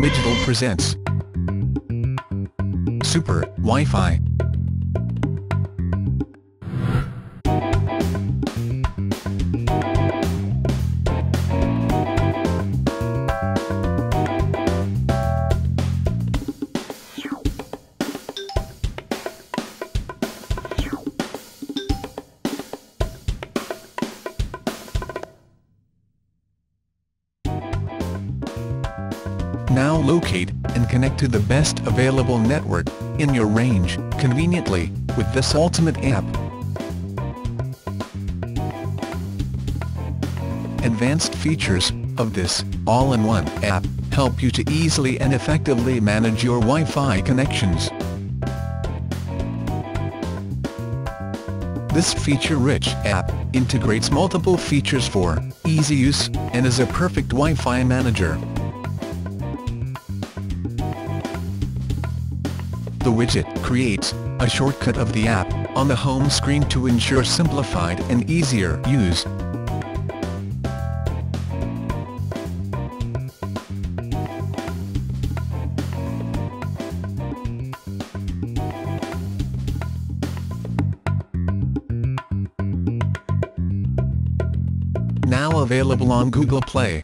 Migital presents Super Wi-Fi. Now locate and connect to the best available network in your range conveniently with this ultimate app. Advanced features of this all-in-one app help you to easily and effectively manage your Wi-Fi connections. This feature-rich app integrates multiple features for easy use and is a perfect Wi-Fi manager. The widget creates a shortcut of the app on the home screen to ensure simplified and easier use. Now available on Google Play.